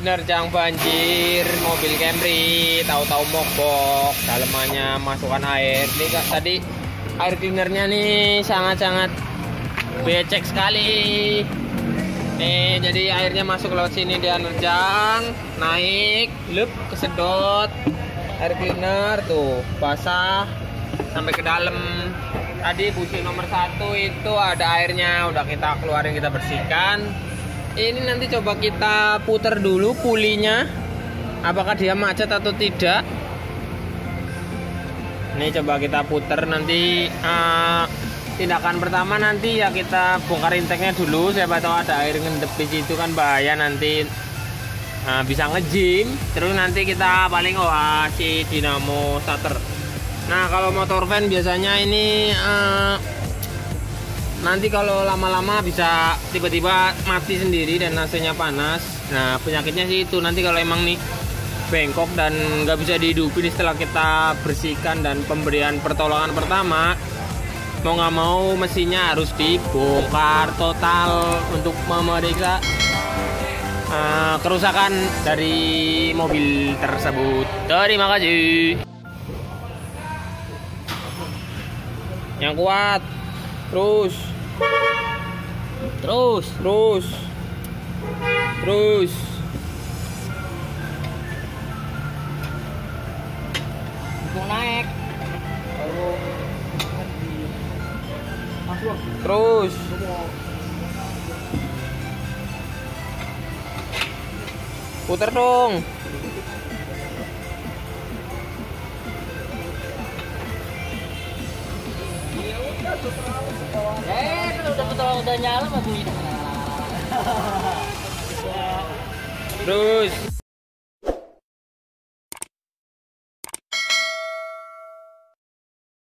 nerjang banjir mobil Camry, tahu-tahu mogok, dalemannya masukkan air. Ini kak tadi air cleanernya nih sangat-sangat becek sekali. Nih, jadi airnya masuk lewat sini dia nerjang, naik, lep, kesedot. Air cleaner tuh basah sampai ke dalam. Tadi busi nomor satu itu ada airnya, udah kita keluarin kita bersihkan ini nanti coba kita putar dulu pulinya. Apakah dia macet atau tidak? Ini coba kita putar nanti uh, tindakan pertama nanti ya kita bongkar inteknya dulu. Siapa tahu ada air ngendep di situ kan bahaya nanti. Uh, bisa ngejim terus nanti kita paling si dinamo starter. Nah kalau motor van biasanya ini uh, nanti kalau lama-lama bisa tiba-tiba mati sendiri dan AC-nya panas. Nah penyakitnya sih itu. Nanti kalau emang nih bengkok dan nggak bisa dihidupin setelah kita bersihkan dan pemberian pertolongan pertama mau nggak mau mesinnya harus dibongkar total untuk memeriksa uh, kerusakan dari mobil tersebut. Terima kasih. Yang kuat terus. Terus. Terus. Terus. Mau naik. Terus. Putar dong terus